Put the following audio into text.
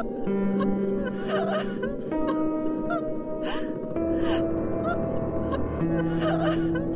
Ha ha ha!